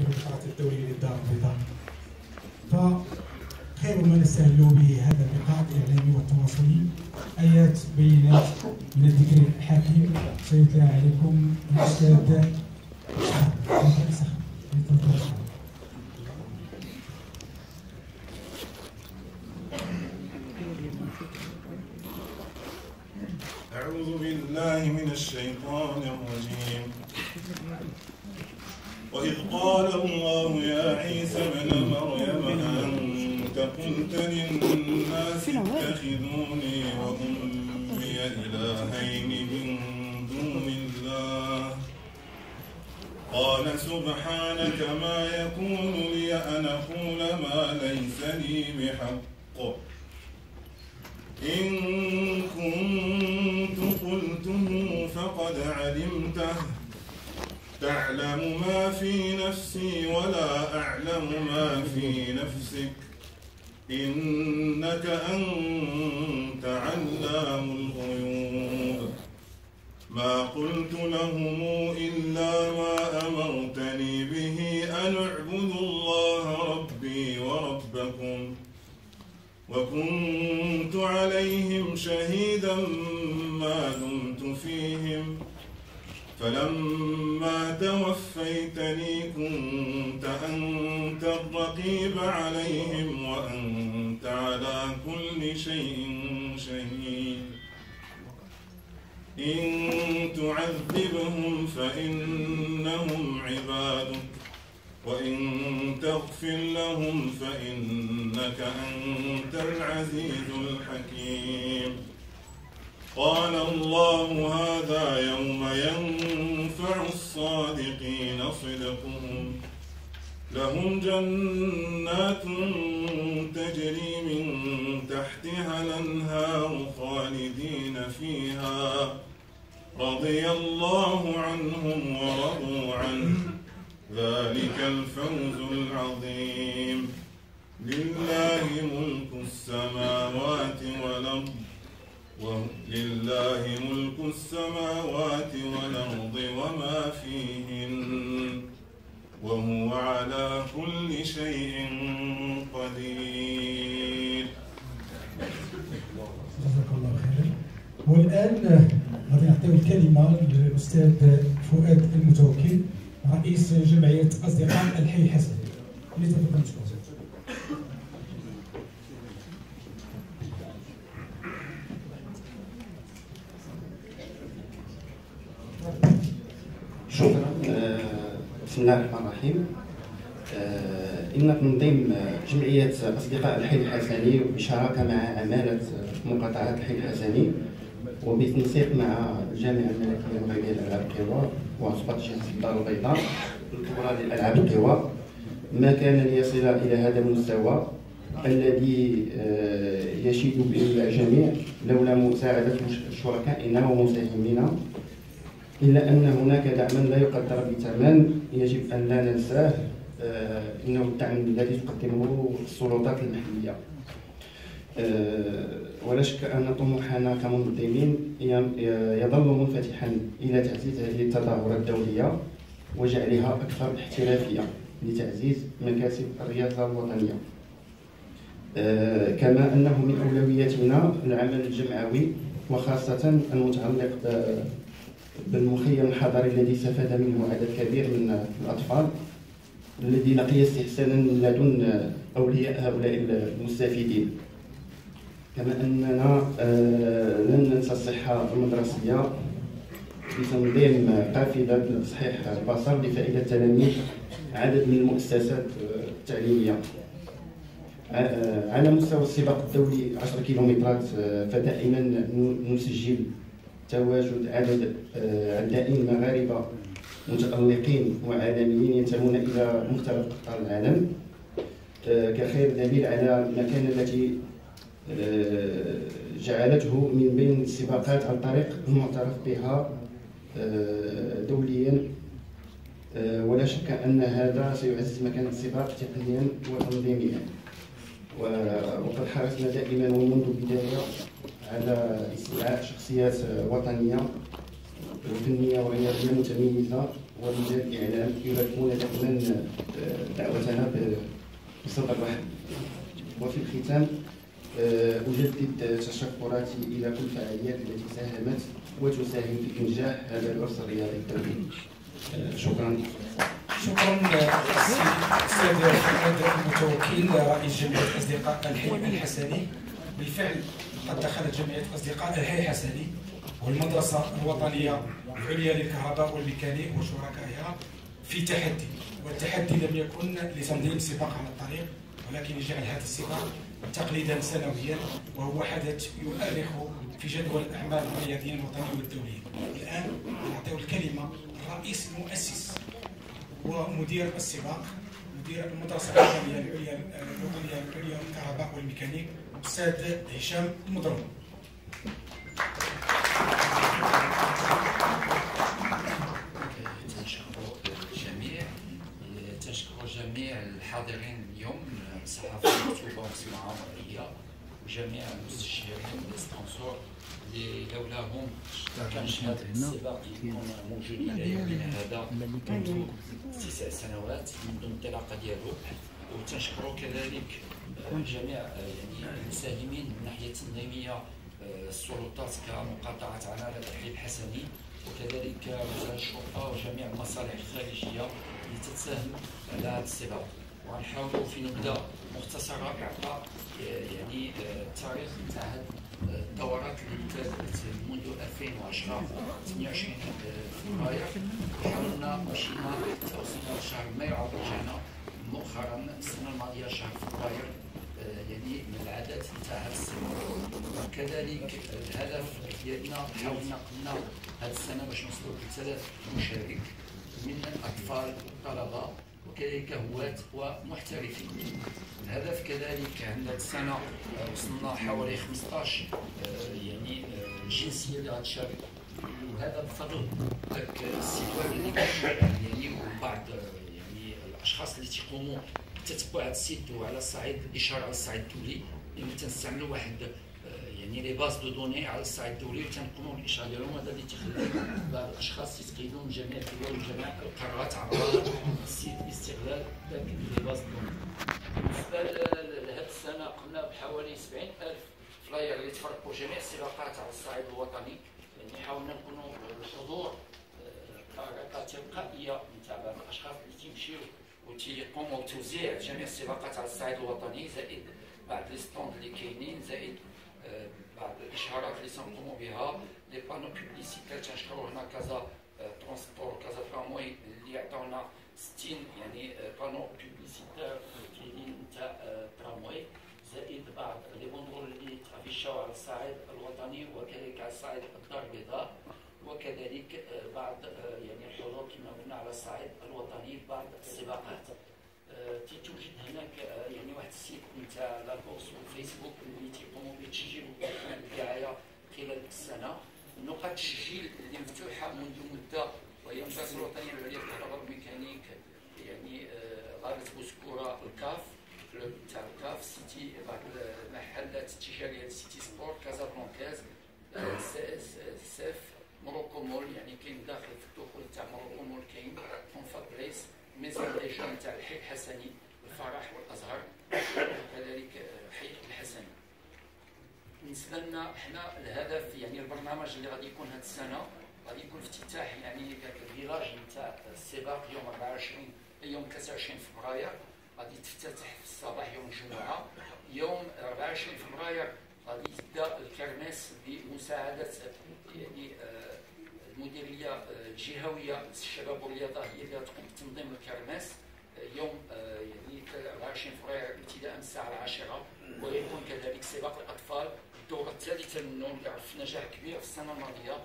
في البطولات الدوليه للدار البيضاء فخير ما نستهل به هذا اللقاء الإعلامي والتواصلي. آيات بينات من الذكر الحكيم. سيتلى عليكم الأستاذ أعوذ بالله من الشيطان الرجيم. وإذ قال الله يا عيسى ابن مريم أنت قلت للناس اتخذوني وأمي إلهين من دون الله. قال سبحانك ما يكون لي أن أقول ما ليس لي بحق. إن كنت قلته فقد علمته. تعلم ما في نفسي ولا أعلم ما في نفسك. إنك أنت علام الغيوب. ما قلت لهم إلا ما أمرتني به أن اعبدوا الله ربي وربكم. وكنت عليهم شهيدا ما دمت فيهم. فلما توفيتني كنت أنت الرقيب عليهم وأنت على كل شيء شهيد. إن تعذبهم فإنهم عبادك وإن تغفر لهم فإنك أنت العزيز الحكيم. قال الله هذا يوم ينفع الصادقين صدقهم. لهم جنات تجري من تحتها الأنهار خالدين فيها. رضي الله عنهم ورضوا عنه. ذلك الفوز العظيم. لله ملك السماوات والأرض. ولله ملك السماوات والأرض وما فيهن وهو على كل شيء قدير. جزاك الله خيرا. والآن غادي نعطيو الكلمة للأستاذ فؤاد المتوكل رئيس جمعية أصدقاء الحي الحسني لتفضل مشكور بسم الله الرحمن الرحيم. آه، إن تنظيم جمعية أصدقاء الحي الحسني بشراكة مع عمالة مقاطعة الحي الحسني وبالتنسيق مع الجامعة الملكية المغربية للألعاب القوى وعصبة جهة الدار البيضاء الكبرى للألعاب القوى ما كان ليصل إلى هذا المستوى الذي آه، يشيد به الجميع لولا مساعدة شركائنا ومساهمينا. إلا أن هناك دعما لا يقدر بثمن يجب أن لا ننساه آه، إنه الدعم الذي تقدمه السلطات المحلية. آه، ولا شك أن طموحنا كمنظمين يظل منفتحا إلى تعزيز هذه التظاهرات الدولية وجعلها أكثر احترافية لتعزيز مكاسب الرياضة الوطنية. آه، كما أنه من أولوياتنا العمل الجمعوي وخاصة المتعلق بالمخيم الحضري الذي استفاد منه عدد كبير من الأطفال الذي لقي استحسانا من لدن أولياء هؤلاء المستفيدين. كما أننا آه، لن ننسى الصحة المدرسية. بتنظيم قافلة لتصحيح البصر لفائدة التلاميذ عدد من المؤسسات آه، التعليمية ع- على مستوى السباق الدولي 10 كيلومترات آه، فدائما نسجل تواجد عدد آه، عدائين مغاربه متألقين وعالميين ينتمون إلى مختلف اقطار العالم. آه، كخير دليل على المكانة التي آه، جعلته من بين السباقات عن طريق المعترف بها دوليا. ولا شك أن هذا سيعزز مكانة السباق تقنيا وتنظيميا وقد حرصنا دائما ومنذ البداية على استدعاء شخصيات وطنية فنيه ورياضيه متميزة ورجال إعلام يلبون دائما دعوتنا بصدر رحب وفي الختام أجدد تشكراتي إلى كل الفعاليات التي ساهمت وتساهم في إنجاح هذا العرس الرياضي الدولي شكرا. شكرا أستاذ فؤاد المتوكل رئيس جمعيه أصدقاء الحي الحسني. بالفعل قد دخلت جمعية أصدقاء الحي الحسني والمدرسة الوطنية العليا للكهرباء والميكانيك وشركائها في تحدي والتحدي لم يكن لتنظيم سباق على الطريق ولكن يجعل هذا السباق تقليدا سنويا وهو حدث يؤرخ في جدول الاعمال الرياضيين الوطنيين والدوليين. الآن نعطيه الكلمة الرئيس المؤسس ومدير السباق مدير المدرسة الوطنيه العليا الوطنيه العليا للكهرباء والميكانيك الاستاذ هشام المضروب تنشكر جميع الحاضرين اليوم الصحافه المكتوبه والصناعه المرئيه وجميع المستشارين والسبونسور اللي لولاهم. كانش هذا السباق يكون موجود إلى يومنا هذا منذ تسع سنوات منذ الانطلاقه ديالو. وتنشكر كذلك جميع يعني المساهمين من الناحيه التنظيميه السلطات كمقاطعه عماله الحي الحسني وكذلك وزارة الشرطة وجميع المصالح الخارجية اللي تتساهم على هذا السباق وغنحاولوا في نبدا مختصرة باعطاء يعني التاريخ نتاع الدورات اللي تابعت منذ 2010 28 فبراير. حاولنا مشينا حتى وصلنا لشهر مايو عاود رجعنا مؤخرا السنة الماضية شهر فبراير يعني من العادات السنة. وكذلك الهدف ديالنا حاولنا قلنا هذه السنة باش نوصلوا ل 3000 مشارك من الأطفال والطلبة وكذلك هواة ومحترفين. الهدف كذلك عند السنة وصلنا حوالي 15 يعني جنسية اللي غتشارك وهذا بفضل ال site اللي يعني وبعض الأشخاص اللي تيقوموا بتتبع هذا ال site وعلى الصعيد الاشاره على الصعيد الدولي. اللي تنستعملوا واحد يعني les bases de données على الصعيد الدولي وتنقوموا بالإشارة ديالهم. هذا اللي تيخلي بعض الأشخاص يتقيدوا من جميع الدول وجميع القارات عبر ال site باستغلال ذاك les bases données. بالنسبة لهذه السنة قمنا بحوالي 70000 flyers اللي تفرقوا جميع السباقات على الصعيد الوطني. يعني حاولنا نكونوا الحضور بطريقه تلقائيه نتاع بعض الأشخاص اللي تيمشيو وتيقوموا بتوزيع جميع السباقات على الصعيد الوطني زائد بعض les stands اللي كاينين زائد بعض الاشهارات اللي تنقوموا بها les panneaux publicitaires تنشكروا هنا Casa Transport Casa Tramway اللي عطاونا 60 يعني panneaux publicitaires كاينين نتاع تراموي زائد بعض les banderoles اللي تافيشاو على الصعيد الوطني وكذلك على الصعيد الدار البيضاء وكذلك بعض يعني الحضور كما قلنا على الصعيد الوطني بعض السباقات. تيتوجد هناك يعني واحد السيت نتاع لابورس والفيسبوك اللي تيقوموا بتسجيل الدعايه خلال السنة. نقاط التسجيل اللي مفتوحة منذ مدة وهي المدرسة الوطنيه العليا للكهرباء والميكانيك يعني غابه بوسكورة الكاف تاع الكاف سيتي بعض المحلات التجارية سيتي سبور كازابلانكاز سيف موروكو مول يعني كاين داخل في الدخول تاع موروكو مول كاين فونفا place maison des jeunes تاع الحي الحسني الفرح والازهر وكذلك حي الحسني بالنسبة لنا حنا الهدف يعني البرنامج اللي غادي يكون هذه السنة غادي يكون افتتاح يعني ذاك ال village نتاع السباق يوم 24 يوم 23 فبراير غادي تفتتح في الصباح يوم الجمعة. يوم 24 فبراير غادي يبدأ ال kermesse بمساعدة يعني المديريه الجهويه للشباب والرياضة هي اللي تقوم بتنظيم الكرماس يوم يعني 24 فبراير ابتداء من الساعة العاشرة. ويكون كذلك سباق الأطفال. الدورة الثالثة منه اللي عرف نجاح كبير في السنة الماضية.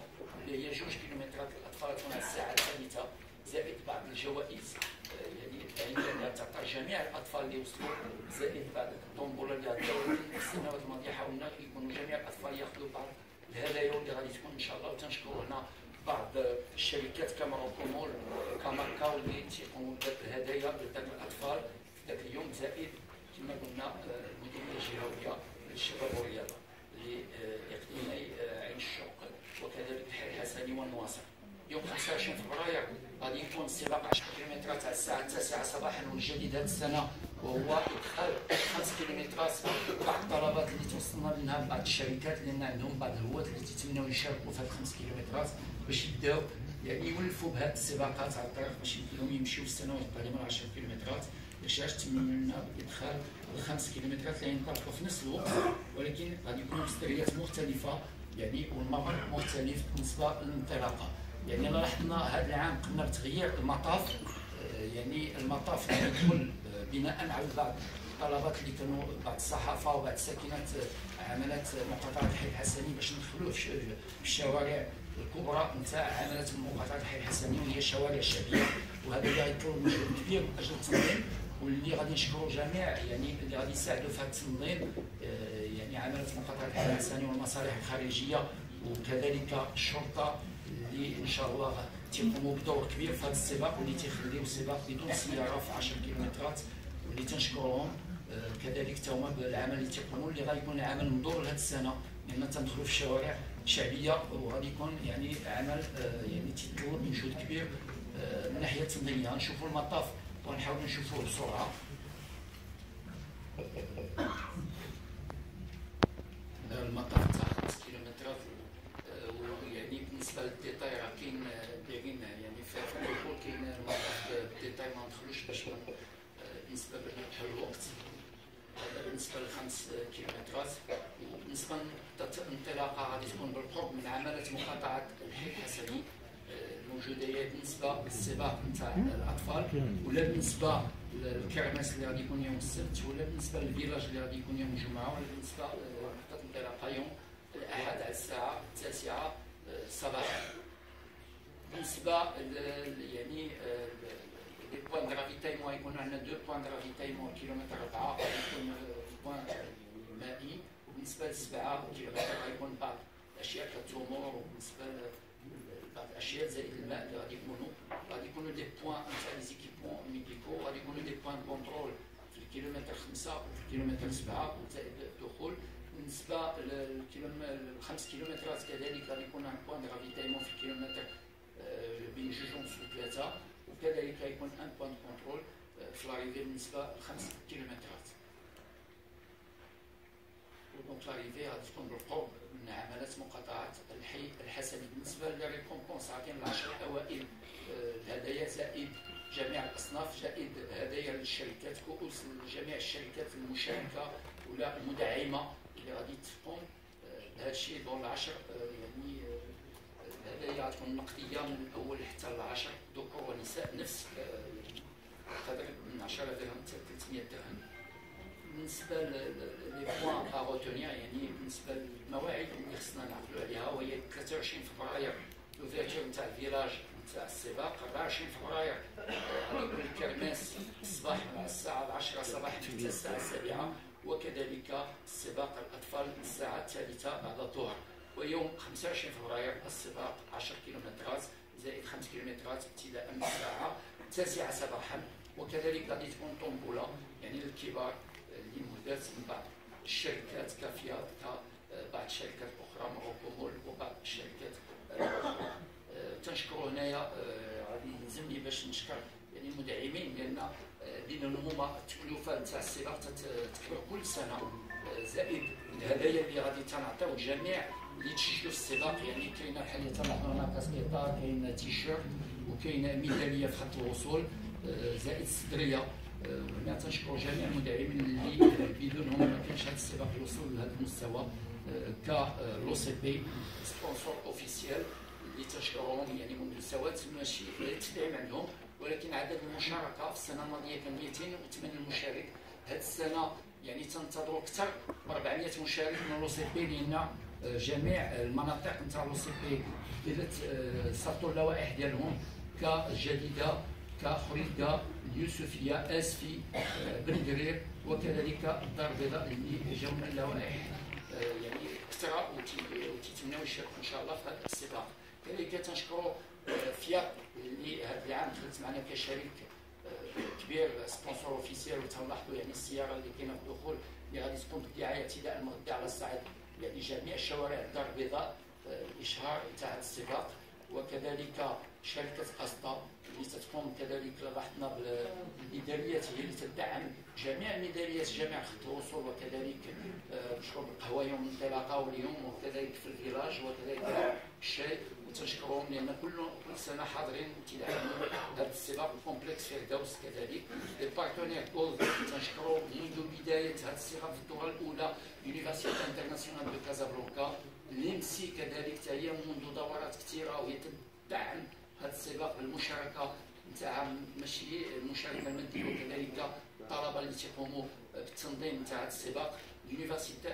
اللي هي جوج كيلومترات الاطفال تكون الساعة الثالثة. زائد بعض الجوائز. يعني العينيه تعطى جميع الأطفال اللي وصلوا. زائد بعض الطنبوله اللي عطاو السنوات الماضية حاولنا يكونوا جميع الأطفال ياخذوا بعض الهدايا. اللي غادي تكون إن شاء الله وتنشكروا هنا بعض الشركات كماروكو مول كماركاو اللي تيقوموا بالهدايا لذاك الأطفال ذاك اليوم زائد كما قلنا المديريه الجهوية للشباب والرياضه لاقليمي عين الشوق وكذلك الحي الحسني والنواصر يوم 25 فبراير غادي يكون سباق 10 كيلومترات على الساعة 9 صباحا والجديد هذه السنة وهو ادخال 5 كيلومترات بعض الطلبات اللي توصلنا منها بعض الشركات لأن عندهم بعض الهواة اللي تيتمناو يشاركوا في هذه 5 كيلومترات باش يبداو يعني يولفوا بهذه السباقات على الطريق باش يمكن لهم يمشيو السنوات القادمه 10 كيلومترات. علاش تمنى ادخال الخمس كيلومترات اللي ينطلقوا في نفس الوقت ولكن غادي يكونوا بستريات مختلفة يعني والممر مختلف بالنسبة للانطلاقة. يعني لاحظنا هذا العام قمنا بتغيير المطاف آه، يعني المطاف يدخل آه، بناء على بعض الطلبات اللي كانوا بعض الصحافة وبعض الساكنات آه، عملت مقاطعة الحي الحسني باش ندخلوه في الشوارع الكبرى نتاع عملت مقاطعة الحي الحسني وهي الشوارع الشعبيه وهذا اللي غيطلب مجهود كبير من أجل التنظيم واللي غادي نشكروا جميع يعني اللي غادي يساعدوا في هذا التنظيم يعني عملت مقاطعة الحي الحسني والمصالح الخارجية وكذلك الشرطة اللي إن شاء الله تيقوموا بدور كبير في هذا السباق واللي تيخليو السباق بدون سيارة في 10 كيلومترات. واللي تنشكرهم آه، كذلك تا هما بالعمل اللي تيقوموا اللي غيكون عمل مدور لهذه السنة. لأن تندخلوا في الشوارع الشعبيه وغادي يكون يعني عمل آه، يعني تيطلب مجهود كبير آه، من ناحية التنظيميه نشوفوا المطاف ونحاول نشوفوه بسرعة. المطاف تاع 5 كيلومترات يعني راه كاين دايرين يعني في الدخول كاين المطاف بال détail ما ندخلوش باش بالنسبة لربح الوقت هذا بالنسبة للخمس كيلومترات بالنسبة للانطلاقه غادي تكون بالقرب من عماله مقاطعه الحي الحسني الموجوده هي بالنسبة للسباق نتاع الاطفال ولا بالنسبة لل kermesse اللي غادي يكون يوم السبت ولا بالنسبة لل village اللي غادي يكون يوم الجمعه ولا بالنسبة لنقطه الانطلاقه يوم الاحد على الساعة التاسعه صباحا بالنسبة يعني les points de ravitaillement يكون عندنا deux points de كيلومتر 4 يكون point مائي وبالنسبه للسبعه كيلومتر غيكون بعض الاشياء كالتمور وبالنسبه بعض الاشياء زائد الماء اللي غادي يكونوا غادي يكونوا des points نتاع les médicaux غادي يكونوا des points contrôle في الكيلومتر خمسه وفي الكيلومتر سبعه زائد الدخول بالنسبة للخمس كيلومترات كذلك غادي يكون un point de ravitaillement في الكيلومتر بين جوج وثلاثه وكذلك يكون un point contrôle في l'arrivée بالنسبة لخمس كيلومترات donc l'arrivée غادي تكون بالقرب من عمالة مقاطعه الحي الحسني بالنسبة لل récompenses عطينا العشر الاوائل الهدايا زائد جميع الاصناف زائد هدايا للشركات كؤوس لجميع الشركات المشاركه ولا المدعمه اللي غادي تقوم بهذا الشيء donc العشر يعني الهدايا غتكون نقديه من الأول حتى العشر ذكور ونساء نفس قدر من 10 درهم حتى 300 درهم. بالنسبة les points à يعني بالنسبة للمواعيد اللي خصنا نعقلوا عليها وهي 23 فبراير. l'ouverture نتاع ال village نتاع السباق 24 فبراير غيكون الكرماس الصباح مع الساعة 10 صباحا حتى الساعة 7 وكذلك سباق الاطفال الساعة الثالثه بعد الظهر. ويوم 25 فبراير السباق 10 كيلومترات زائد 5 كيلومترات ابتداء من الساعة 9 صباحا. وكذلك غادي تكون طنبوله يعني للكبار اللي مهدات من بعض الشركات كافيات كبعض الشركات أخرى مروكومول وبعض الشركات الاخرى تنشكروا هنايا غادي يلزمني باش نشكر يعني المدعمين لأن لأن هما التكلفة نتاع السباق تكبر كل سنة. زائد الهدايا اللي غادي تنعطيو الجميع اللي تسجلوا في السباق يعني كاينة حاليا تنعطيو هنا كاسكيطه كاين تيشيرت وكاين ميدالية في خط الوصول زائد الصدرية. وهنا تنشكر جميع المدعمين اللي بدونهم ما كانش هذا السباق يوصل لهذا المستوى ك l'OCP sponsor officiel اللي تنشكرهم يعني منذ سنوات ماشي التدعيم عندهم ولكن عدد المشاركة في السنة الماضية كان 208 مشارك. هذه السنة يعني تنتظروا أكثر من 400 مشارك من l'OCP لأن جميع المناطق نتاع بي بدات صيفطوا اللوائح ديالهم كجديدة كخريطة اليوسفيه آسفي بن جرير وكذلك الدار البيضاء اللي جاونا اللوائح يعني أكثر وتيتمناو يشاركوا إن شاء الله في هذا السباق كذلك تنشكروا فيا اللي هذا العام دخلت معنا كشريك كبير sponsor officiel وتنلاحظوا يعني السيارة اللي كاينة في الدخول اللي غادي تقوم بالدعايه ابتداء من على الصعيد. يعني جميع الشوارع الدار البيضاء الاشهار تاع السباق وكذلك شركه قسطه اللي تتقوم كذلك لاحظنا بالميداليات هي اللي تدعم جميع الميداليات جميع خط الوصول وكذلك آه، مشروع القهوة يوم الانطلاقه واليوم وكذلك في ال village وكذلك الشاي وتنشكرهم لأن كل كل سنة حاضرين وتدعموا هذا السباق complexe فردوس كذلك. les partenaires كوز تنشكروا منذ بدايه هذا السباق في الدوره الاولى Université Internationale de Casablanca l'EMSI كذلك هي منذ دورات كثيره وهي تدعم هذا السباق بالمشاركة نتاع ماشي المشاركة المادية وكذلك الطلبه اللي تيقوموا بالتنظيم نتاع هذا السباق. l'université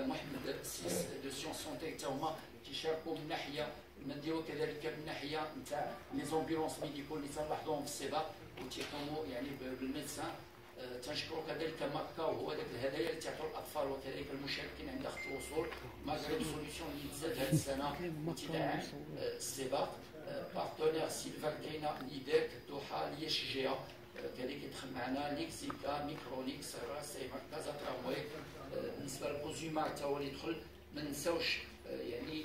محمد السادس de sciences santé حتى هما تيشاركوا من ناحيه الماديه وكذلك من ناحيه نتاع les ambulances médicales اللي تنلاحظوهم في السباق وتيقوموا يعني بال médecins تنشكروا كذلك ماركا وهو ذاك الهدايا اللي تعطوا الاطفال وكذلك المشاركين عند خط الوصول ماغريب سوليسيون اللي تزاد هذه السنة آه، السباق بارتنير سيلفر كاينة نيدك دوحه ليش جهه كذلك يدخل معنا ليكسيكا ميكرونيكس راسيمر كازا تراموي. بالنسبة للكونسيومر حتى هو اللي يدخل. ما نساوش يعني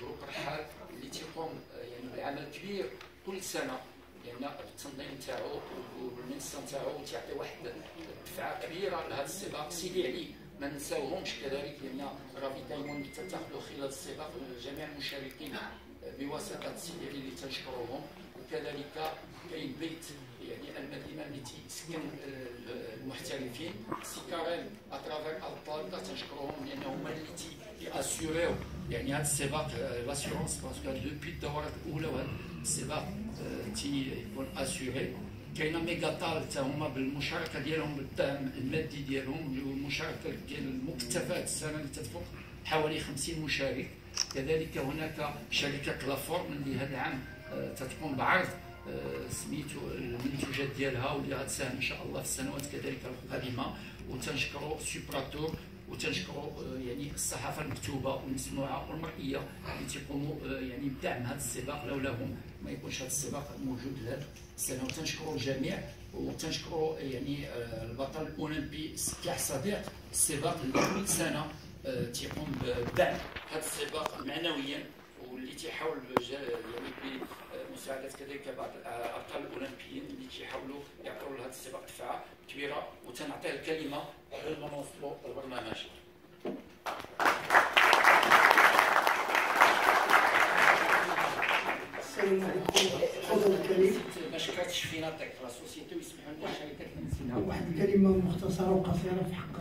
جروب رحال اللي تيقوم يعني بعمل كبير كل سنه لأن التنظيم تاعو والمنسه تاعو تيعطي واحد الدفعة كبيرة لهذا السباق. سيدي علي ما نساوهمش كذلك لأن رافيتايمون تتاخذوا خلال السباق جميع المشاركين. بواسطة سيدي اللي تنشكروهم وكذلك كاين بيت يعني المدينة اللي تيسكن المحترفين سي كاريم اترافير الطالب تنشكروهم لانهم هما اللي تياسيوريو يعني هذا السباق لاسيورونس باسكو دوبي الدورات الأولى وهذا السباق تيكون اسيوري كاينة ميغاتال حتى هما بالمشاركة ديالهم بالدعم المادي ديالهم والمشاركة ديال المكتفات السنة اللي تتفوق. حوالي 50 مشارك. كذلك هناك شركة لافورم اللي هذا العام تتقوم بعرض سميتو المنتوجات ديالها واللي غتساهم إن شاء الله في السنوات كذلك القادمة. وتنشكروا Supratours وتنشكروا يعني الصحافة المكتوبة والمسموعة والمرئية اللي تيقوموا يعني بدعم هذا السباق. لولاهم ما يكونش هذا السباق موجود لهذه السنة. وتنشكروا الجميع وتنشكروا يعني البطل الأولمبي سكاح صديق السباق اللي كل سنة. تيقوم بدعم هذا السباق معنويا واللي تيحاول يعني بمساعده كذلك بعض الأبطال الأولمبيين اللي تيحاولوا يعطوا لهذا السباق دفعة كبيرة وتنعطيه الكلمة قبل ما نوصلوا البرنامج. السلام عليكم. تفضل الكريم لا سوسيتي ويسمحوا لنا الشركات واحد الكلمة مختصرة وقصيرة في حق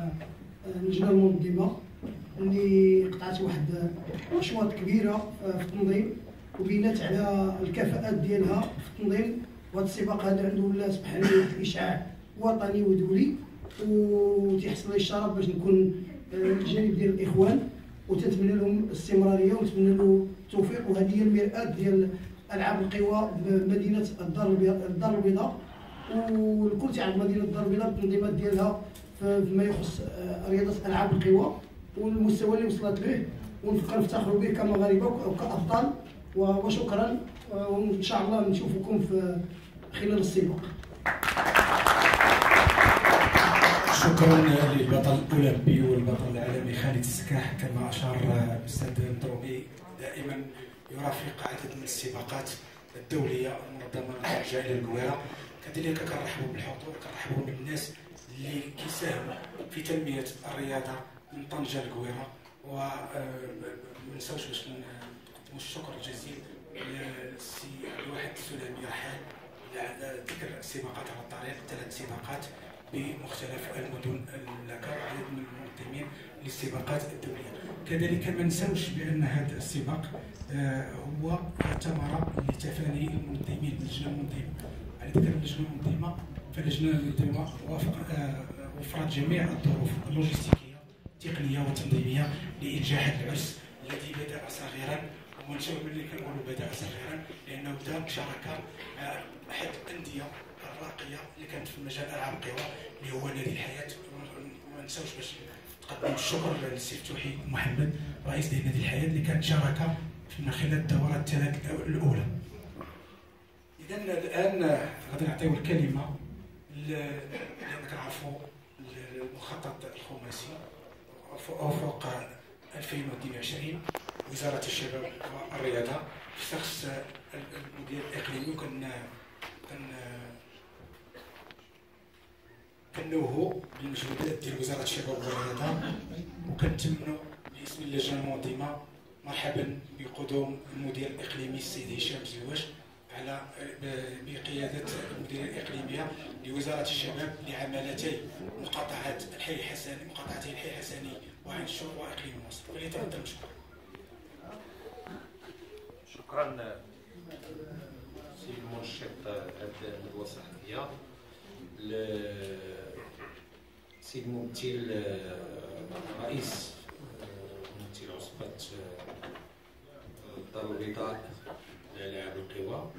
اللجنة المنظمة اللي قطعت واحد أشواط كبيرة في التنظيم وبينات على الكفاءات ديالها في التنظيم. وهذا السباق هذا عنده ولا عنده واحد الإشعاع وطني ودولي وتيحصل لي الشرف باش نكون الجانب ديال الإخوان. وتتمنى لهم الاستمرارية ونتمنى له التوفيق. وهذه هي المرآة ديال ألعاب القوى بمدينة الدار الدار البيضاء. والكل تعرف مدينة الدار البيضاء بالتنظيمات ديالها فيما يخص آه، رياضة ألعاب القوى. والمستوى اللي وصلت به ونبقى نفتخروا به كمغاربة وكأبطال وشكرا وإن شاء الله نشوفكم في خلال السباق شكرا للبطل الأولمبي والبطل العالمي خالد السكاح كما أشار الأستاذ مضروبي دائما يرافق عدد من السباقات الدولية المنظمة الخارجه إلى القويره كذلك كنرحبوا بالحضور كنرحبوا بالناس اللي كيساهموا في تنمية الرياضة من طنجة للقويره و ما نساوش باش نقدموا الشكر الجزيل للسي الواحد السلامي رحال على ذكر السباقات على الطريق ثلاث سباقات بمختلف المدن لك عدد من المنظمين للسباقات الدولية. كذلك ما نساوش بأن هذا السباق آه، هو ثمره لتفاني المنظمين اللجنه المنظمه على ذكر اللجنه المنظمه فاللجنه المنظمه آه، وفرت جميع الظروف اللوجستيكية. التقنيه والتنظيميه لإنجاح العرس الذي بدأ صغيرا. ونشوف ملي كنقولوا بدأ صغيرا لأنه بدا بشراكه مع أحد الأندية الراقية اللي كانت في مجال ألعاب القوى اللي هو نادي الحياة. وما نساوش باش نقدم الشكر للسي فتوحي محمد رئيس نادي الحياة اللي كانت شارك من خلال الدورات الثلاث الأولى. اذا الآن غادي نعطيو الكلمة لأن كنعرفوا المخطط الخماسي. افق 2022 وزارة الشباب والرياضة. في شخص المدير الإقليمي وكن كن كنوهوا بالمجهودات ديال وزارة الشباب والرياضة. وكنتمنوا باسم اللجنه المنظمه مرحبا بقدوم المدير الإقليمي السيد هشام زواج على بقيادة المديريه الاقليميه لوزارة الشباب لعملتي مقاطعه الحي الحسني مقاطعتي الحي الحسني وعين الشوق وإقليم مصر. فليتفضل مشكور شكرا سيد المنشط هذه الندوه الصحفيه سيد ممثل رئيس ممثل عصبة الدار البيضاء. للاعب القوى.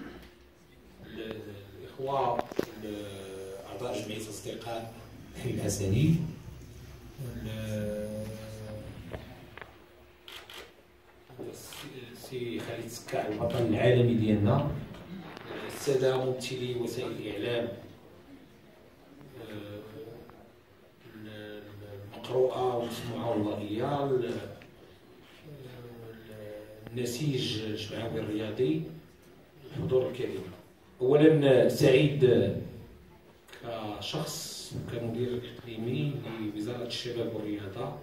الإخوة اعضاء جمعيه اصدقاء الحي الحسني سي خالد سكاع البطل العالمي ديالنا. السادة ممثلي وسائل الإعلام. المقروءة والمسموعة والمرئيه النسيج الجمعوي الرياضي الحضور الكريم. اولا سعيد كشخص كمدير إقليمي لوزارة الشباب والرياضة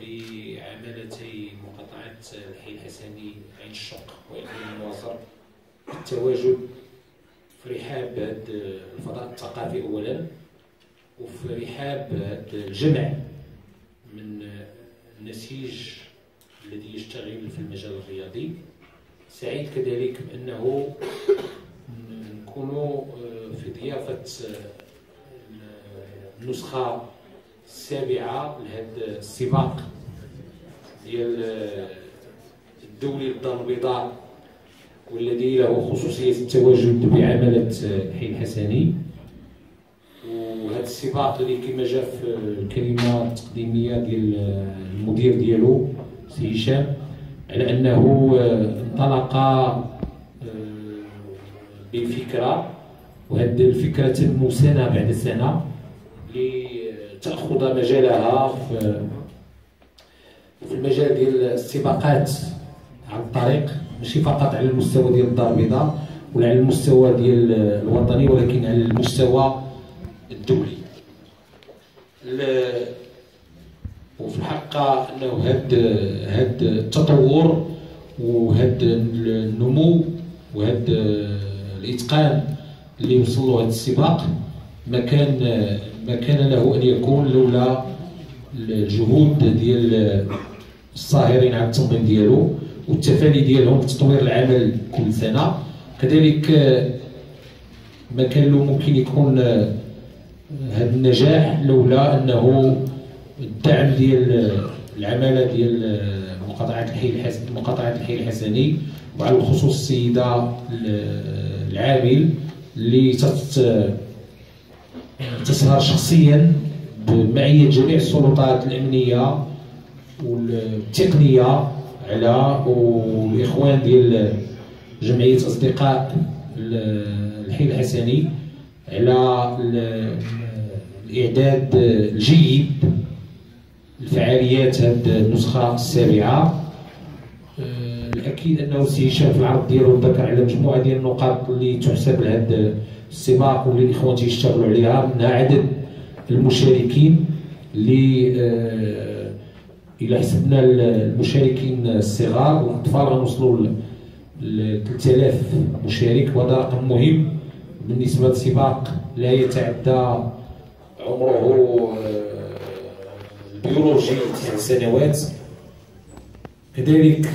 بعملتي مقاطعة الحي الحسني عين الشق وإقليم النواصر بالتواجد في رحاب هذا الفضاء الثقافي اولا وفي رحاب هذا الجمع من النسيج الذي يشتغل في المجال الرياضي. سعيد كذلك بأنه نكون في ضيافة النسخة السابعة لهذا السباق ديال الدولي للدار البيضاء والذي له خصوصية التواجد بعملة الحي الحسني. وهذا السباق اللي كما جاء في الكلمة التقديمية ديال المدير ديالو سي هشام على انه انطلق بفكره وهذه الفكرة تنمو سنة بعد سنة لتأخذ مجالها في في المجال ديال السباقات على الطريق ماشي فقط على المستوى ديال الدار البيضاء ولا على المستوى ديال الوطني ولكن على المستوى الدولي. وفي الحقيقة أنه هاد هاد التطور وهاد النمو وهاد الإتقان اللي وصل له هذا السباق ما كان ما كان له أن يكون لولا الجهود ديال الصاهرين على التنظيم ديالو والتفاني ديالهم في تطوير العمل كل سنة. كذلك ما كان له ممكن يكون هذا النجاح لولا أنه الدعم ديال العمالة ديال مقاطعة الحي الحسني مقاطعة الحي الحسني وعلى الخصوص السيدة العامل اللي تسهر شخصيا بمعية جميع السلطات الأمنية والتقنية على والإخوان ديال جمعية أصدقاء الحي الحسني على الإعداد الجيد الفعاليات هاد النسخة السابعة. الأكيد أنه سي هشام في العرض ديالو ذكر على مجموعة ديال النقاط اللي تحسب لهذا السباق واللي الاخوان تيشتغلوا عليها منها عدد المشاركين اللي آه إلى حسبنا المشاركين الصغار والأطفال غنوصلوا ل 3000 مشارك وهذا رقم مهم بالنسبة للسباق لا يتعدى عمره البيولوجي سنوات. كذلك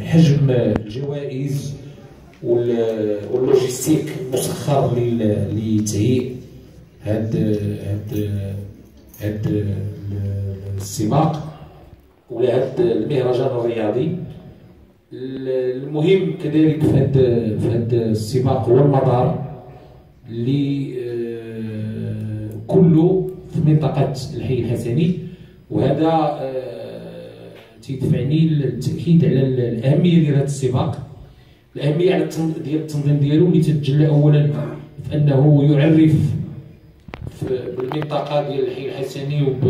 حجم الجوائز واللوجيستيك المسخر لتهيئ هاد هاد هاد السباق ولا هاد المهرجان الرياضي. المهم كذلك في هاد في هاد السباق هو المدار اللي كله في منطقة الحي الحسني وهذا تيدفعني للتأكيد على الأهمية ديال هذا السباق. الأهمية على ديال التنظيم ديالو اللي تتجلى أولا في أنه يعرف بالمنطقة ديال الحي الحسني وب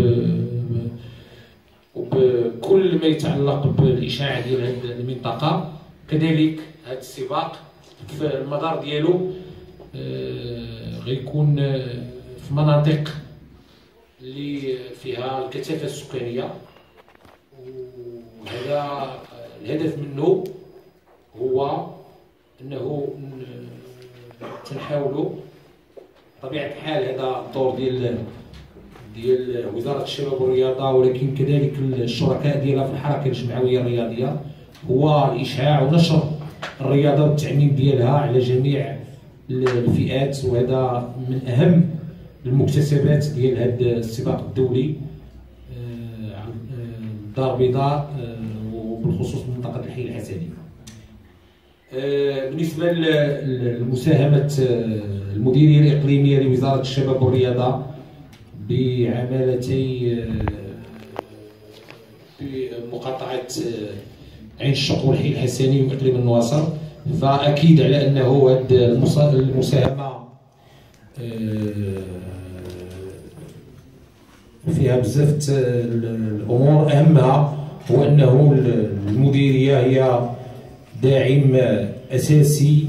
وبكل ما يتعلق بالإشاعة ديال هذه المنطقة. كذلك هذا السباق في المدار ديالو آه، غيكون آه، في مناطق اللي فيها الكثافة السكانية. وهذا الهدف منه هو أنه تنحاولوا بطبيعة الحال هذا الدور ديال ديال وزارة الشباب والرياضة ولكن كذلك الشركاء ديالها في الحركة الجمعويه الرياضية هو الإشعاع ونشر الرياضة والتعميم ديالها على جميع الفئات. وهذا من أهم المكتسبات ديال هذا السباق الدولي آه، آه، الدار البيضاء آه، وبالخصوص منطقه الحي الحسني. بالنسبة لمساهمة المديرية الإقليمية لوزارة الشباب والرياضة بعمالتي بمقاطعة عين الشق والحي الحسني وإقليم النواصر فأكيد على أنه هذه المساهمة فيها بزاف الأمور. اهمها هو انه المديريه هي داعم اساسي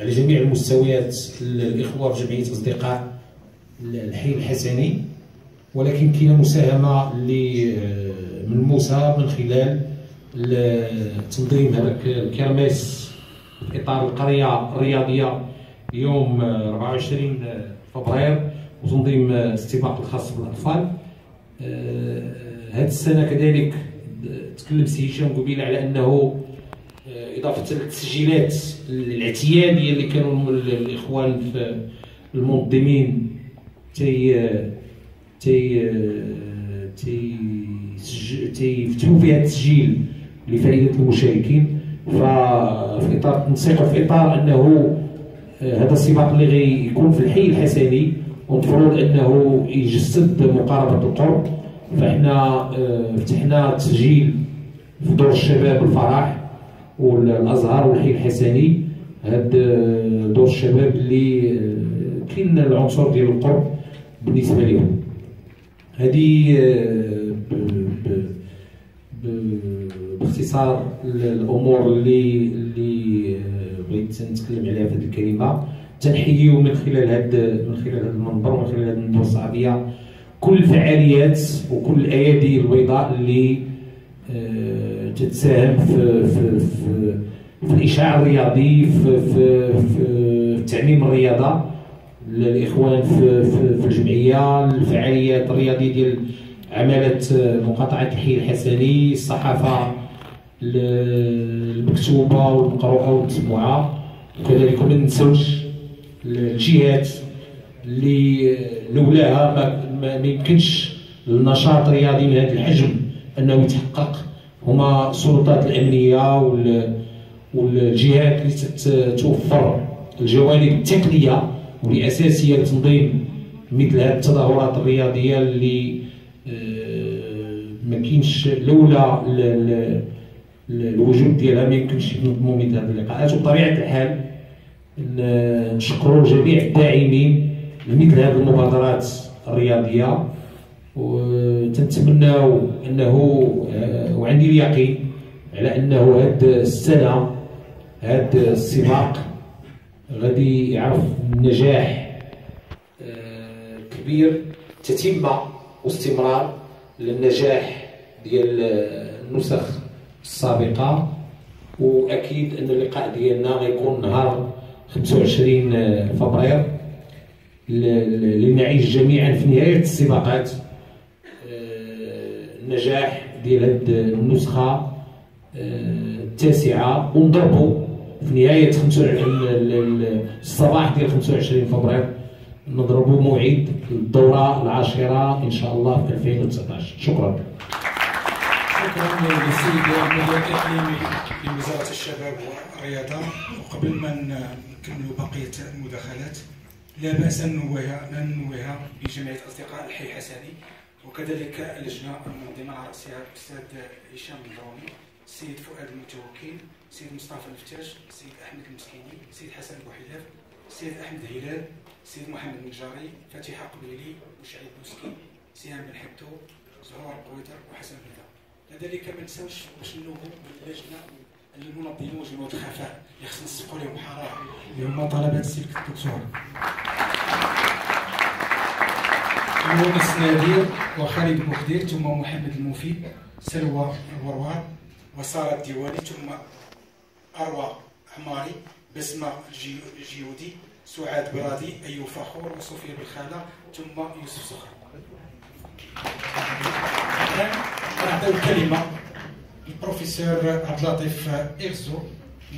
على جميع المستويات الاخوه في جمعيه اصدقاء الحي الحسني ولكن كاينة مساهمه اللي ملموسه من خلال تنظيم هذاك الكرماس في إطار القرية الرياضية يوم 24 فبراير وتنظيم السباق الخاص بالأطفال. هذه السنة كذلك تكلم سي هشام قبيله على أنه إضافة للتسجيلات الإعتيادية اللي كانوا الإخوان في المنظمين تي تي تي تيفتحوا فيها التسجيل لفائده المشاركين. ففي اطار تنسيق في إطار أنه هذا السباق اللي غيكون في الحي الحسني. والمفروض انه يجسد مقاربة القرب فإحنا آه، فتحنا تسجيل في دور الشباب الفرح والأزهر والحي الحسني. هاد آه، دور الشباب اللي آه، كاين العنصر ديال القرب بالنسبة لهم هذه باختصار الأمور اللي اللي بغيت نتكلم عليها في هذه الكلمة. تنحييو من خلال هذا من خلال هذا المنبر ومن خلال هذه الندوه الصحفية كل الفعاليات وكل الايادي البيضاء اللي آه، تتساهم في في في, في الإشعاع الرياضي في في في تعميم الرياضة الاخوان في في, في الجمعية الفعاليات الرياضية ديال عماله مقاطعة الحي الحسني الصحافة المكتوبة والمقروءة والمسموعة. وكذلك ما ننساوش الجهات اللي لولاها ما, يمكنش النشاط الرياضي من هذا الحجم. أنه يتحقق. هما السلطات الأمنية والجهات اللي توفر الجوانب التقنية والأساسية لتنظيم مثل هذه التظاهرات الرياضية اللي آه، ما كاينش لولا الوجود ديالها ما يمكنش ينظموا مثل هذه اللقاءات. وبطبيعة الحال نشكروا جميع الداعمين لمثل هذه المبادرات الرياضية وتنتمناو أنه آه، وعندي اليقين على أنه هاد السنة هاد السباق غادي يعرف نجاح آه، كبير تتمه واستمرار للنجاح ديال النسخ السابقة وأكيد أن اللقاء ديالنا غيكون نهار 25 فبراير لنعيش جميعا في نهاية السباقات. آه، النجاح ديال هذه النسخة آه، التاسعة ونضربوا في نهاية الصباح ديال 25 فبراير. نضربوا موعد الدورة العاشرة إن شاء الله في 2019 شكرا. شكرا للسيد المدير الاقليمي لوزاره الشباب والرياضه وقبل ما نكملوا بقيه المداخلات لا باس ان ننوه ننوه بجمعيه اصدقاء الحي الحسني وكذلك اللجنه المنظمه على راسها الاستاذ هشام الدروني السيد فؤاد المتوكل السيد مصطفى الفتاش السيد احمد المسكيني السيد حسن بوحيلاف السيد احمد هلال السيد محمد النجاري فتيحه قبيلي وشعيب بوسكي سيام بن حبتو زهور القويتر وحسن بن لذلك ما نساوش باش نلوموا اللجنه المنظمه وجنود الخفاء اللي خصنا نسقوا لهم حراره اللي هما طلبه السلك الدكتور. يونس نادير وخالد بوخدير ثم محمد المفيد سلوى الوروار وسارة الديواني ثم أروى عماري الجي- الجيودي سعاد برادي أيوب فخور وصوفيا بالخالة ثم يوسف سخر نعطيو الكلمة. البروفيسور عبد اللطيف إرزو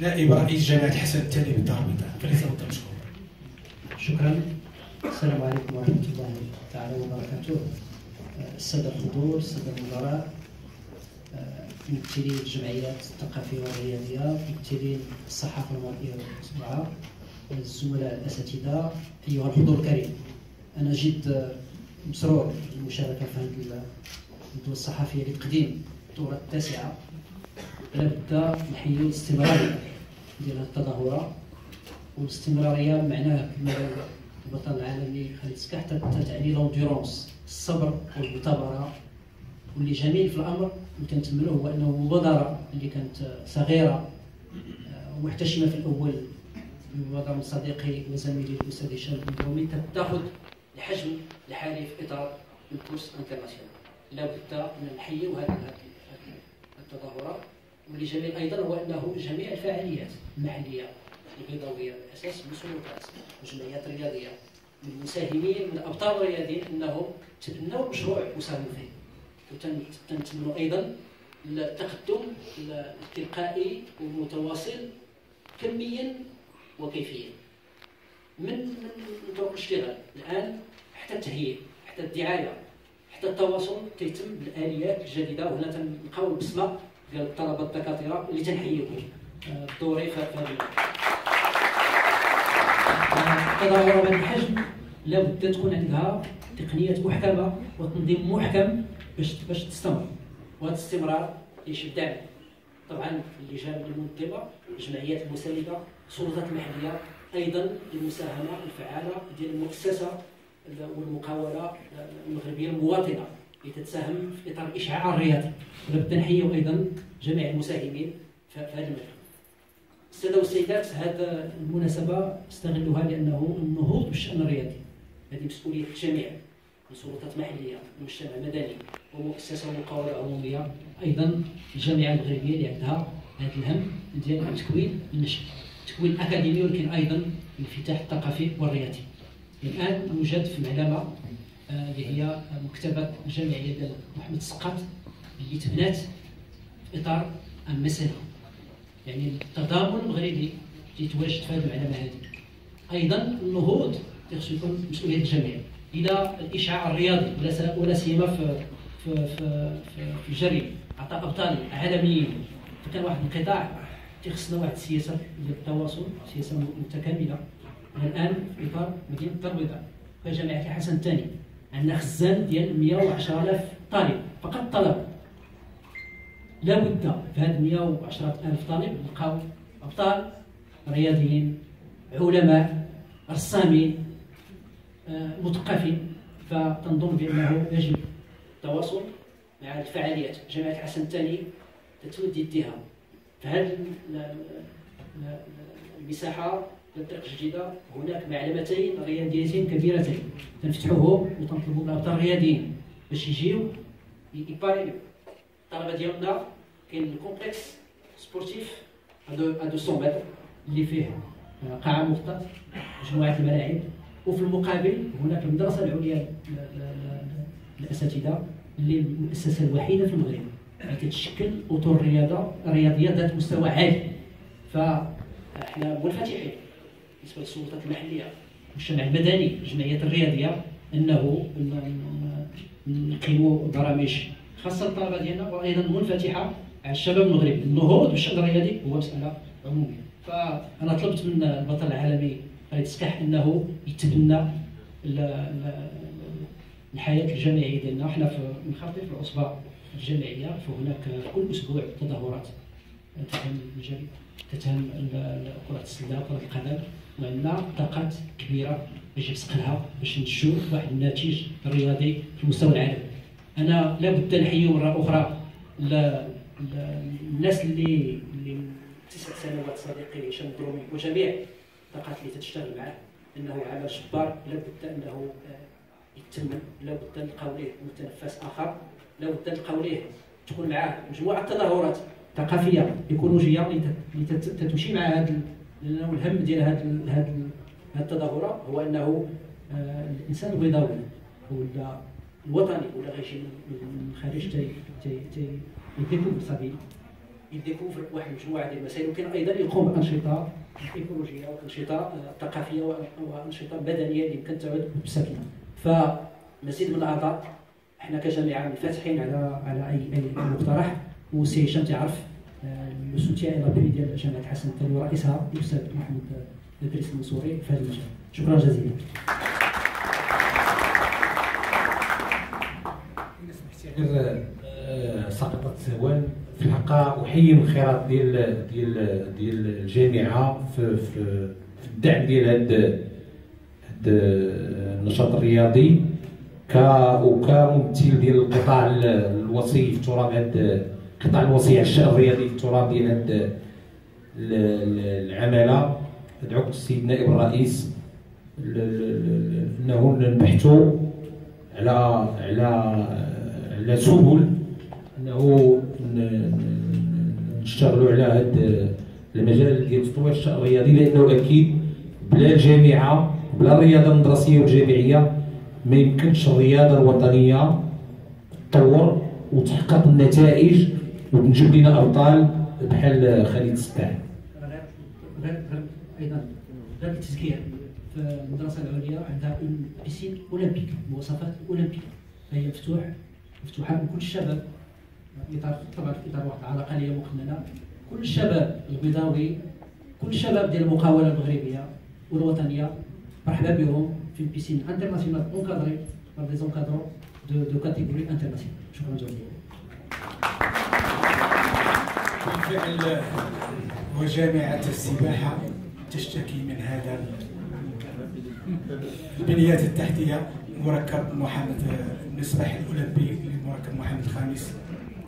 نائب رئيس جامعة الحسن الثاني بالدار البيضاء فليتفضل مشكور شكرا. السلام عليكم ورحمة الله تعالى وبركاته. آه، السادة الحضور السادة الوزراء آه، ممثلين الجمعيات الثقافية والرياضية ممثلين الصحافة المرئية والمسموعة الزملاء الأساتذة. أيها الحضور الكريم أنا جد مسرور بالمشاركة في هذه الندوة الصحفية لتقديم الدورة التاسعة. لابد نحيي الاستمرارية ديال هذه التظاهرة والاستمرارية معناه كما البطل العالمي خالد سكاح تعني l'endurance الصبر والمثابرة. واللي جميل في الأمر اللي كنتمنوه هو أنه المبادره اللي كانت صغيرة آه، ومحتشمه في الأول. مبادره من صديقي وزميلي الأستاذ هشام الدرومي تاخذ الحجم الحالي في إطار ال course internationale لابد ان نحيوا هذه التظاهرات واللي جميل أيضا هو أنه جميع الفعاليات المحلية البيضاوية الاساس من سلوكات وجمعيات رياضية من مساهمين من أبطال رياضيين أنهم تبنوا مشروع مساهم فيه وتنتمنوا أيضا التقدم التلقائي والمتواصل كميا وكيفيا. من من طرق الاشتغال. الآن حتى التهيئ حتى الدعاية حتى التواصل تيتم بالآليات الجديدة وهنا تنلقاو البصمه ديال الطلبة الدكاترة اللي تنحييكم آه، دوري في. التظاهره بهذا الحجم لابد تكون عندها تقنيات محكمة وتنظيم محكم باش باش تستمر. وهذا الاستمرار يجب دعم طبعا اللجان المنظمه الجمعيات المساندة السلطات المحلية أيضا المساهمه الفعالة ديال المؤسسه والمقاولة المغربية المواطنة لتتساهم في إطار الاشعاع الرياضي ولابد نحيي أيضا جميع المساهمين في هذا المجال. الساده والسيدات هذا المناسبة استغلها لأنه النهوض بالشأن الرياضي. هذه مسؤولية الجميع من سلطات محلية المجتمع المدني ومؤسسة ومقاولة عمومية. أيضا الجامعة المغربية اللي عندها هذا الهم ديال تكوين النشء تكوين اكاديمي ولكن أيضا الانفتاح الثقافي والرياضي. الآن يوجد في المعلمة آه، اللي هي مكتبة الجامعيه ديال محمد السقاط اللي تبنات في إطار المسيره يعني التضامن المغربي يتواجد في هذه المعلمة هذه. أيضا النهوض خصو يكون مسؤوليه الجميع إلى الإشعاع الرياضي ولا سيما في في في, في, الجري عطاء أبطال عالميين. فكان واحد القطاع تيخصنا واحد السياسة ديال التواصل سياسة متكاملة. الآن في إطار مدينة الدار البيضاء في جامعة الحسن الثاني عندنا خزان ديال 110000 طالب. فقط طلب. لابد في هاد 110 ألف طالب نلقاو أبطال رياضيين علماء رسامين آه، مثقفين. فتنظن بأنه يجب التواصل مع الفعاليات. جامعة الحسن الثاني تتمد يديها في هذه ال- ال- ال- المساحة للطريق الجديدة هناك معلمتين رياضيتين كبيرتين. تنفتحوهم وتنطلبوا من الأبطال الرياضيين باش يجيو يباريو الطلبة ديالنا كاين ال complexe sportif à deux à deux 100 متر اللي فيه آه، قاعة مغطاة مجموعة الملاعب. وفي المقابل هناك المدرسة العليا ل- ل- ل- الاساتذه اللي المؤسسة الوحيدة في المغرب. كتشكل أطر الرياضه رياضية ذات مستوى عالي. فإحنا منفتحين بالنسبة للسلطات المحلية المجتمع المدني الجمعيات الرياضية أنه نقيموا برامج خاصة الطلبة ديالنا وأيضا منفتحة على الشباب المغربي النهوض بالشأن الرياضي هو مسألة عمومية. فأنا طلبت من البطل العالمي خالد سكاح أنه يتبنى الحياة الجامعيه ديالنا حنا في منخرطين في العصبه الجامعيه فهناك كل أسبوع تظاهرات. تتهم الجري تتهم كرة السلة كرة القدم وعندنا طاقات كبيرة يجب سقلها باش نشوف واحد الناتج رياضي في المستوى العالمي أنا لابد نحيي مرة أخرى الناس اللي اللي تسع سنوات صديقي هشام الدرومي وجميع الطاقات اللي تشتغل معه إنه عمل جبار لابد أنه يتمم لابد نلقاو ليه متنفس آخر لابد نلقاو ليه تكون معاه مجموعة تظاهرات ثقافية إيكولوجية اللي تت- اللي تت- تتمشي مع هذا الهم ديال هذا هذه التظاهرة هو أنه آه، الإنسان البيضاوي ولا الوطني ولا غيجي من الخارج تي تي ي découvre صافي ي découvre واحد المجموعة ديال المسائل وكان أيضا يقوم بأنشطة إيكولوجية وأنشطة آه، ثقافية وأنشطة بدنية اللي يمكن تعود بسكنه فمزيد من الاعضاء إحنا كجامعه منفتحين على على أي أي مقترح. وسي هشام تعرف لو سوتيان اي لابوي ديال جامعه حسن الثاني ورئيسها الأستاذ محمد إدريس المنصوري في هذا المجال شكرا جزيلا. غير آه، سقطت سوان في الحقيقة أحيي الخيرات ديال ديال ديال الجامعة في في الدعم ديال هاد النشاط الرياضي. ك وكممثل ديال القطاع ال- الوصي في تراب هاد القطاع الوصي على الشان الرياضي في تراب ديال هاد ال- ال- العمالة. ادعوك السيد نائب الرئيس. إنه نبحثوا على على على سبل إنه نشتغلوا على هذا المجال ديال تطوير الشأن الرياضي لأنه أكيد بلا الجامعة بلا الرياضه المدرسيه والجامعيه ما يمكنش الرياضة الوطنية تطور وتحقق النتائج وتنجب لنا أبطال بحال خالد السكاح غير غير أيضا غير التزكية. في المدرسة العليا عندها piscine olympique مواصفات اولمبيه فهي مفتوح مفتوحة لكل الشباب. اطار طبعا في إطار واحد العلاقه اللي مقننه كل الشباب البيضاوي كل الشباب ديال المقاولة المغربية والوطنية مرحبا بهم في ال piscine internationale encadrée par des encadrants de, de catégorie internationale. شكرا جزيلا. بالفعل وجامعة السباحة تشتكي من هذا البنيات التحتية مركب محمد المسبح الأولمبي لمركب محمد الخامس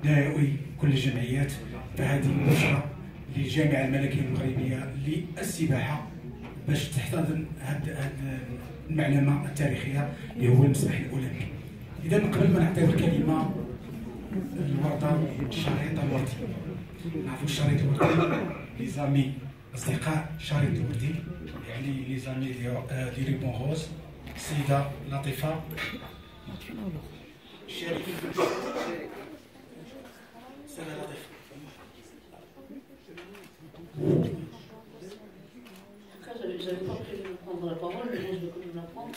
لا يؤوي كل الجمعيات فهذه بشرى للجامعة الملكية المغربية للسباحة باش تحتضن هاد هاد المعلمة التاريخية اللي هو المسبح الأولمبي إذا قبل ما نعطيو الكلمة الوطن الشريط الوطني نعرفوا الشريط الوردي لي زامي أصدقاء شريط الوردي يعني لي زامي دي ريبون روز السيده لطيفة. شريف. سنة لطيفة. J'avais pas prévu de prendre la parole, mais bon, je vais quand même la prendre.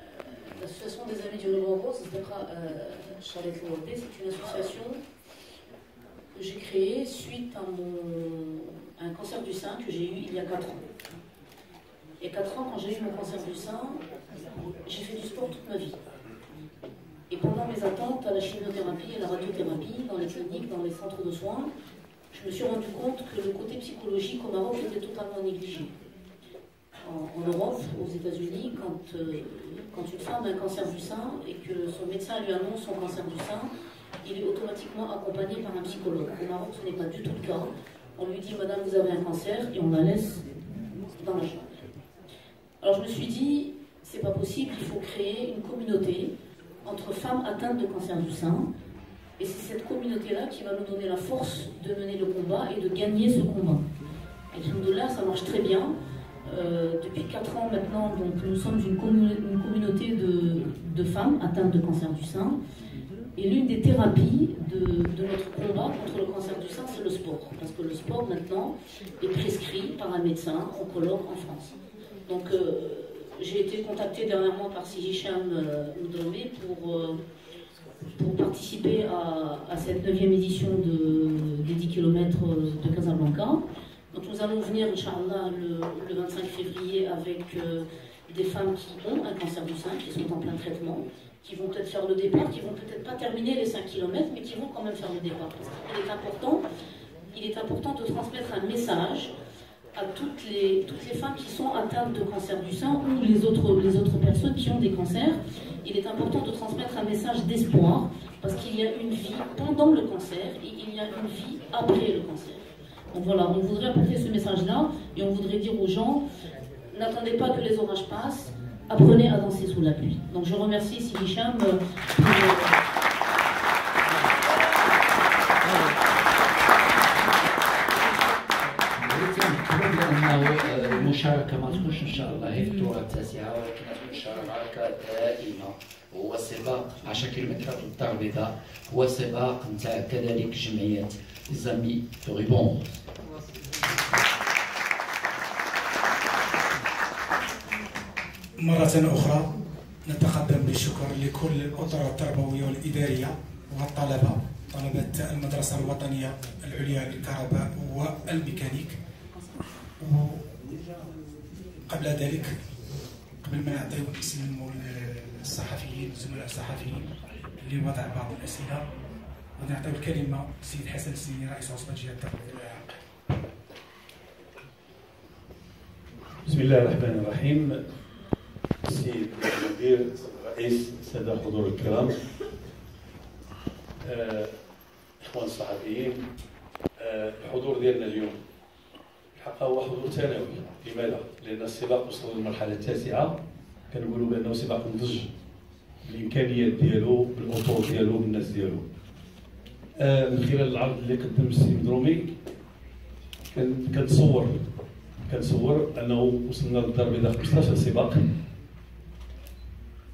Euh, L'association des Amis du Ruban Rose, Charlotte Lourdé, c'est une association que j'ai créée suite à, mon, à un cancer du sein que j'ai eu il y a 4 ans. Il y a 4 ans, quand j'ai eu mon cancer du sein, j'ai fait du sport toute ma vie. Et pendant mes attentes à la chimiothérapie et la radiothérapie, dans les cliniques, dans les centres de soins, je me suis rendu compte que le côté psychologique au Maroc était totalement négligé. En, Europe, aux États-Unis, quand, euh, quand une femme a un cancer du sein et que son médecin lui annonce son cancer du sein, il est automatiquement accompagné par un psychologue. Au Maroc, ce n'est pas du tout le cas. On lui dit, Madame, vous avez un cancer, et on la laisse dans la chambre. Alors je me suis dit, c'est pas possible, il faut créer une communauté entre femmes atteintes de cancer du sein. Et c'est cette communauté-là qui va nous donner la force de mener le combat et de gagner ce combat. Et là, ça marche très bien. Euh, depuis 4 ans maintenant, donc, nous sommes une, commu- une communauté de, femmes atteintes de cancer du sein. Et l'une des thérapies de, notre combat contre le cancer du sein, c'est le sport. Parce que le sport maintenant est prescrit par un médecin oncologue en France. Donc euh, j'ai été contactée dernièrement par Sigicham euh, Mdomé pour, participer à, cette 9e édition de, des 10 km de Casablanca. Donc nous allons venir, Inch'Allah, le, le 25 février avec euh, des femmes qui ont un cancer du sein, qui sont en plein traitement, qui vont peut-être faire le départ, qui vont peut-être pas terminer les 5 km, mais qui vont quand même faire le départ. Parce qu'il est important, il est important de transmettre un message à toutes les, toutes les femmes qui sont atteintes de cancer du sein ou les autres, les autres personnes qui ont des cancers il est important de transmettre un message d'espoir parce qu'il y a une vie pendant le cancer et il y a une vie après le cancer. Donc voilà, on voudrait apporter ce message-là et on voudrait dire aux gens, n'attendez pas que les orages passent, apprenez à danser sous la pluie. Donc je remercie Silicham pour... المشاركة ما تكونش إن شاء الله هي في الدورة التاسعة ولكن تكون مشاركة دائمة هو سباق 10 كيلومترات للدار البيضاء هو سباق نتاع كذلك جمعية زامي دو مرة أخرى نتقدم بالشكر لكل الأطر التربوية والإدارية والطلبة طلبة المدرسة الوطنية العليا للكهرباء والميكانيك. قبل ذلك قبل ما نعطيو اسم الصحفيين الزملاء الصحفيين اللي وضع بعض الأسئلة غادي نعطيو الكلمة السيد حسن السيني رئيس عصبة جهة التربية. بسم الله الرحمن الرحيم. السيد المدير رئيس الساده الحضور الكرام. آه، إخوان الصحفيين آه، الحضور ديالنا اليوم الحق هو حضور ثانوي لماذا؟ لأن السباق وصل للمرحلة التاسعة. كنقولوا بأنه سباق نضج بالإمكانيات ديالو بالاطر ديالو بالناس ديالو. آه من خلال العرض اللي قدم السي مدرومي كنتصور كنتصور أنه وصلنا للدار البيضاء 15 سباق.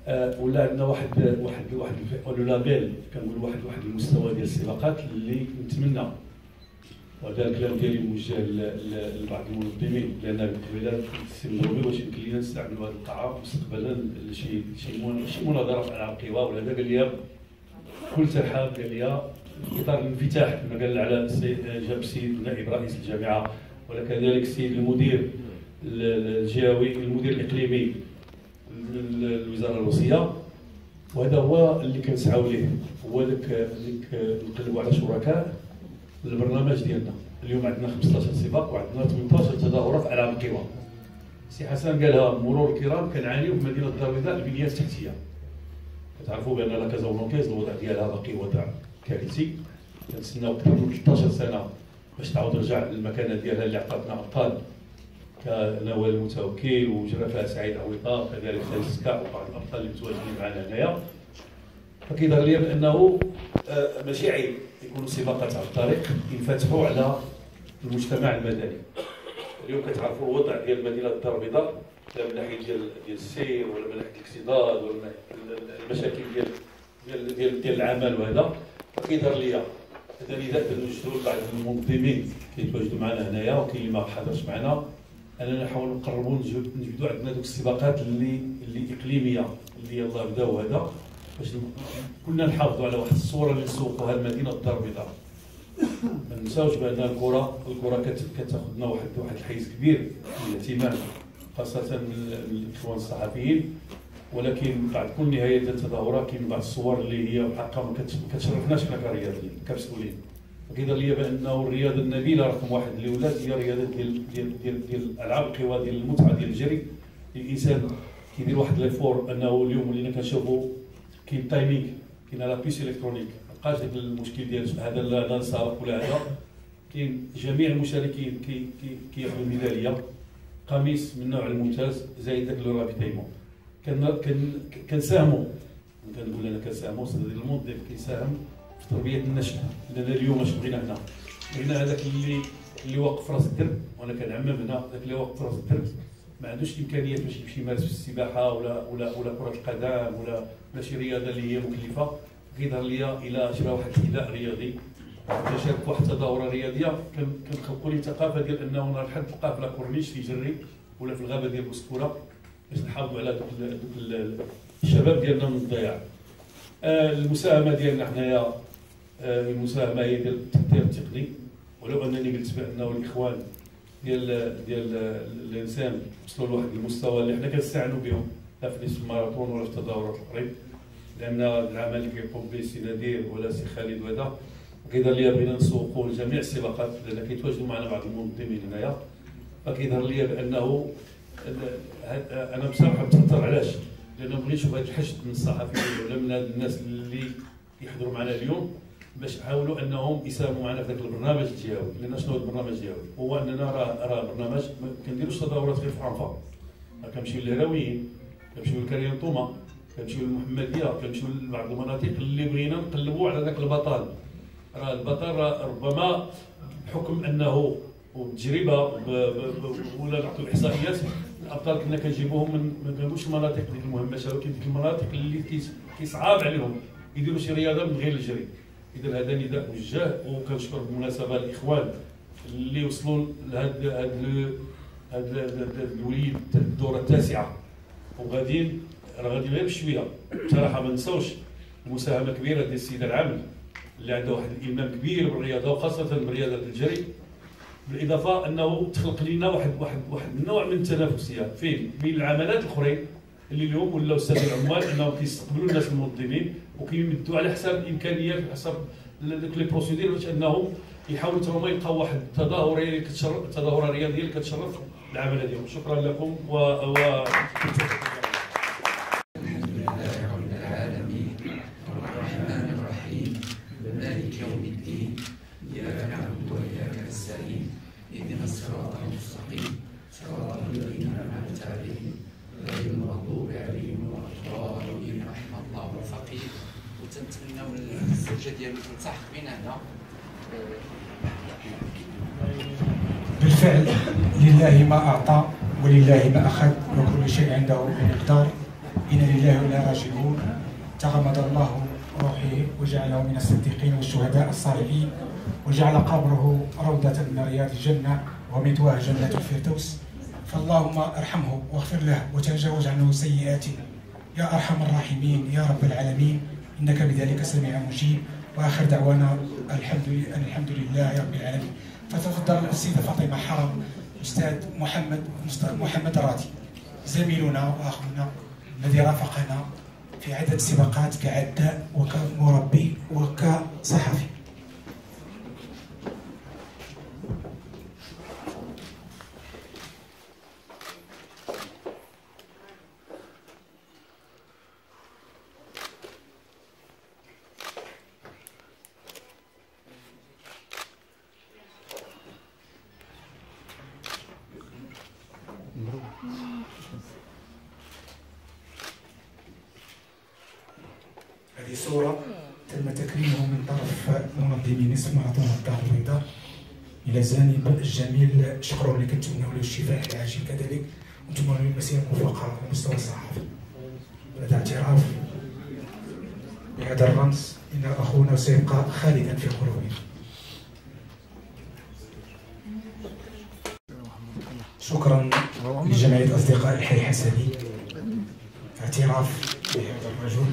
آه ولا عندنا واحد واحد واحد لو لابيل كنقول واحد واحد المستوى ديال السباقات اللي نتمنى. وهذا الكلام ديالي موجه لبعض المنظمين لأن قبيله السي المغربي واش يمكن لنا نستعملوا هذه القاعة مستقبلا لشي شي مناظرة في القوى ولا هذا قال لي كل ترحاب قال لي إطار الانفتاح كما قال على جاب السيد نائب رئيس الجامعة. وكذلك السيد المدير الجهوي المدير الإقليمي للوزارة الوصية. وهذا هو اللي كنسعاو ليه هو ذاك نقلبوا على شركاء البرنامج ديالنا. اليوم عندنا 15 سباق وعندنا 18 تظاهرات على القوى. سي حسن قالها مرور الكرام كنعانيو في مدينة الدار البيضاء البنية التحتية. كتعرفوا بأن La Casablancaise الوضع ديالها باقي وضع كارثي. كنتسناو أكثر من 13 سنة باش تعاود ترجع للمكانة ديالها اللي عطاتنا أبطال. كنوال المتوكل وجرفه سعيد عويطه كذلك خالد سكاح وبعض الأبطال اللي متواجدين معنا هنايا. فكيظهر لي بأنه آه، ماشي عيب يكونوا سباقات على الطريق ينفتحوا على المجتمع المدني. اليوم كتعرفوا الوضع ديال مدينة الدار البيضاء لا من ناحية ديال ديال السير ولا من ناحية الاقتصاد ولا من المشاكل ديال ديال ديال, ديال العمل وهذا. فكيظهر لي هذا نداء كنوجدوا بعض المنظمين كيتواجدوا معنا هنايا وكاين اللي ما حضرش معنا. أننا نحاولوا نقربوا نجبدوا عندنا دوك السباقات اللي اللي إقليمية اللي يلاه بداو هذا. باش كنا نحافظوا على واحد الصورة اللي نسوقوها المدينة الدار البيضاء. ما ننساوش بأن الكره الكرة كتاخذنا واحد واحد الحيز كبير من الاهتمام خاصة من الإخوان الصحفيين. ولكن بعد كل نهاية التظاهرات كاين بعض الصور اللي هي بحقها ما كتشرفناش حنا كرياضيين كمسؤولين كيظهر لي بأنه الرياضه النبيله رقم واحد للولاد هي رياضة ديال ديال ديال ديال العاب القوى ديال المتعة ديال الجري. الإنسان كيدير واحد l'effort أنه اليوم ولينا كنشوفوا كاين timing كاين la puce électronique ما بقاش داك المشكل ديال هذا لا نسابق ولا هذا. كاين جميع المشاركين كي كي كياخذوا الميدالية. قميص من النوع الممتاز زائد داك لو رابيتيمون كنساهموا كنقول أنا كنساهموا الموظف كيساهم في تربية النشء لأن اليوم اش بغينا هنا؟ بغينا هذاك اللي اللي واقف في راس الدرب. وأنا كنعمم هنا ذاك اللي واقف في راس الدرب. ما عندوش امكانيات باش يمشي يمارس في السباحة ولا ولا ولا كرة القدم ولا ولا شي رياضة اللي هي مكلفة. كيظهر لي إلى شبه واحد الحذاء رياضي. تشارك في واحد التظاهره رياضية. كنخلقوا لي ثقافة ديال أنه نهار الحد تلقاه في لاكورنيش تيجري ولا في الغابة ديال بوسكورة. باش نحافظوا على الشباب ديالنا من الضياع. آه المساهمة ديالنا حنايا آه المساهمة هي ديال التطوير التقني. ولو أنني قلت بأنه الإخوان ديال ديال الإنسان وصلوا لواحد المستوى اللي حنا كنستعانوا بهم لا في نصف الماراثون ولا في التظاهرات الاخرين لأن العمل اللي كيقوم به السي نادير ولا سي خالد وهذا كيظهر لي بغينا نسوقوا لجميع السباقات لأن كيتواجدوا معنا بعض المنظمين هنايا. فكيظهر لي بأنه أنا بصراحة متاثر علاش؟ لأن بغيت نشوف هذا الحشد من الصحفيين ولا من الناس اللي يحضروا معنا اليوم باش يحاولوا أنهم يساهموا معنا في ذاك البرنامج التياوي لأن شنو هو البرنامج التياوي هو أننا راه راه برنامج ما كنديروش تظاهرات غير في عنفا كنمشيو للهراويين كنمشيو لكريانطوما كنمشيو للمحمديه كنمشيو لبعض المناطق اللي بغينا نقلبوا على ذاك البطل. راه البطل راه ربما بحكم أنه وبتجربه ولا نعطيو الإحصائيات. الابطال كنا كنجيبوهم من ما كنقولش المناطق ديك المهمشه ولكن ديك المناطق اللي كيصعاب عليهم. يديروا شي رياضة من غير الجري. اذا هذا نداء موجه وكنشكر بالمناسبة الإخوان اللي وصلوا لهذا هذا هذا الوليد الدورة التاسعة. وغاديين راه غادي غير بشوية. بصراحة ما نساوش المساهمه كبيرة ديال السيدة العامل اللي عنده واحد الايمان كبير بالرياضة وخاصة برياضه الجري. بالإضافة أنه تخلق لنا واحد واحد واحد النوع من التنافسيه فين؟ بين العملات الأخرين اللي اليوم ولاو الساده العمال أنهم كيستقبلوا الناس المنظمين وكيمدوا على حساب الامكانيات على حسب لي بروسيدير باش أنهم يحاولوا حتى يلقاو واحد التظاهريه اللي كتشرف تظاهره رياضيه اللي كتشرف العمل ديالهم شكرا لكم و, و... اهدنا الصراط المستقيم صراط الذين انعمت عليهم غير المغضوب عليهم ولا الضالين رحم الله الفقير وتنتمناو الزوجه ديالو تلتحق بنا هنا بالفعل لله ما اعطى ولله ما اخذ وكل شيء عنده بمقدار إنا لله ولا راجعون. تغمد الله روحه وجعله من الصديقين والشهداء الصالحين وجعل قبره روضة من رياض الجنة ومثواه جنة الفردوس. فاللهم ارحمه واغفر له وتجاوز عنه سيئاته يا أرحم الراحمين يا رب العالمين إنك بذلك سميع مجيب. وآخر دعوانا الحمد لله الحمد لله رب العالمين. فتفضل السيده فاطمة حرم. أستاذ محمد محمد راضي زميلنا وأخونا الذي رافقنا في عدد سباقات كعداء وكمربي وكصحفي. الجميل شكرا اللي كنتمنوا له الشفاء العاجل كذلك. ونتمنى له المسيرة الموفقة على المستوى الصحفي هذا اعتراف. بهذا الرمز إن أخونا سيبقى خالدا في قلوبنا. شكرا لجمعية أصدقاء الحي الحسني اعتراف بهذا الرجل.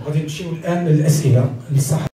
وغادي نمشيو الآن للأسئلة للصحة